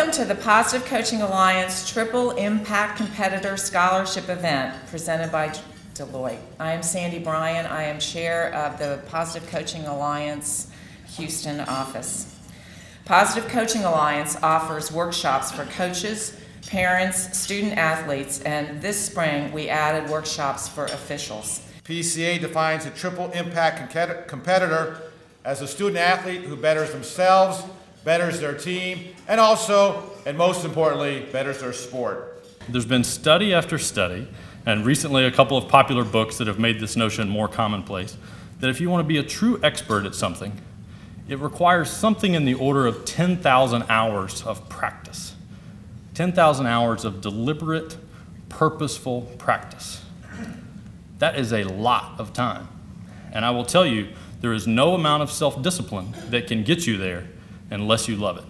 Welcome to the Positive Coaching Alliance Triple Impact Competitor Scholarship Event presented by Deloitte. I am Sandy Bryan. I am chair of the Positive Coaching Alliance Houston office. Positive Coaching Alliance offers workshops for coaches, parents, student athletes, and this spring we added workshops for officials. PCA defines a triple impact competitor as a student athlete who betters themselves, betters their team, and also, and most importantly, betters their sport. There's been study after study, and recently a couple of popular books that have made this notion more commonplace, that if you want to be a true expert at something, it requires something in the order of 10,000 hours of practice. 10,000 hours of deliberate, purposeful practice. That is a lot of time. And I will tell you, there is no amount of self discipline that can get you there unless you love it.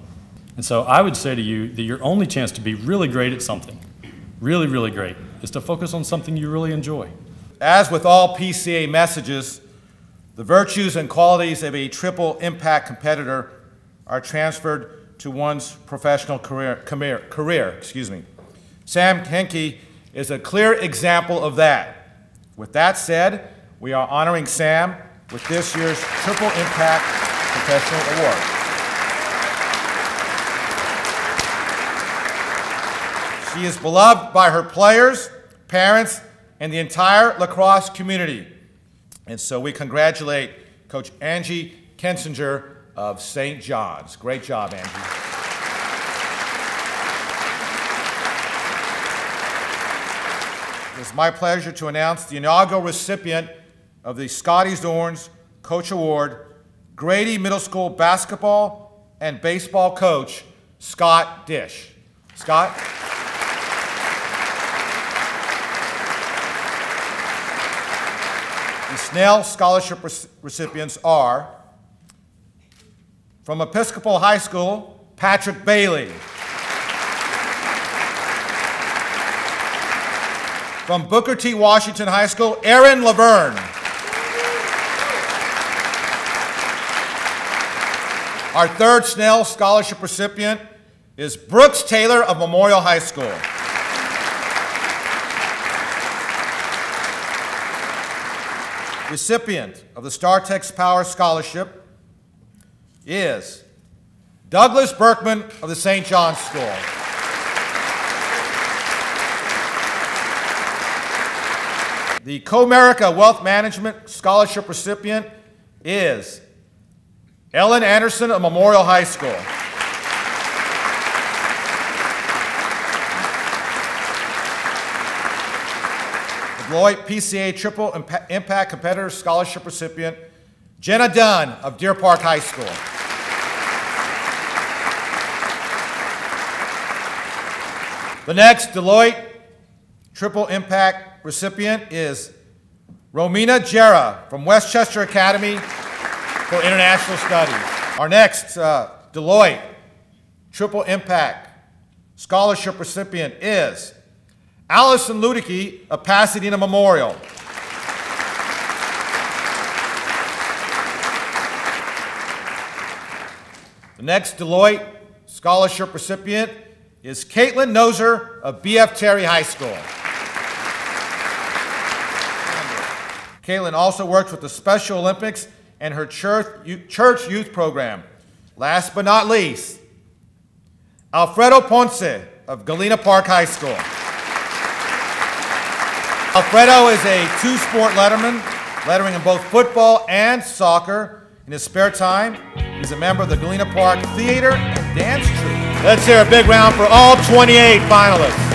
And so I would say to you that your only chance to be really great at something, really, really great, is to focus on something you really enjoy. As with all PCA messages, the virtues and qualities of a triple impact competitor are transferred to one's professional career. career, excuse me. Sam Henke is a clear example of that. With that said, we are honoring Sam with this year's Triple Impact Professional Award. She is beloved by her players, parents, and the entire lacrosse community. And so we congratulate Coach Angie Kensinger of St. John's. Great job, Angie. It is my pleasure to announce the inaugural recipient of the Scotty Zorns Coach Award, Grady Middle School basketball and baseball coach, Scott Dish. Scott? Snell Scholarship recipients are from Episcopal High School, Patrick Bailey. From Booker T. Washington High School, Aaron Laverne. Our third Snell Scholarship recipient is Brooks Taylor of Memorial High School. Recipient of the StarTex Power Scholarship is Douglas Berkman of the St. John's School. The Comerica Wealth Management Scholarship recipient is Ellen Anderson of Memorial High School. Deloitte PCA Triple Impact Competitor Scholarship recipient, Jenna Dunn of Deer Park High School. The next Deloitte Triple Impact recipient is Romina Jera from Westchester Academy for International Studies. Our next uh, Deloitte Triple Impact Scholarship recipient is Allison Ludicky of Pasadena Memorial. The next Deloitte Scholarship recipient is Caitlin Noser of B.F. Terry High School. Caitlin also works with the Special Olympics and her church youth program. Last but not least, Alfredo Ponce of Galena Park High School. Alfredo is a two-sport letterman, lettering in both football and soccer. In his spare time, he's a member of the Galena Park Theater and Dance Troupe. Let's hear a big round for all 28 finalists.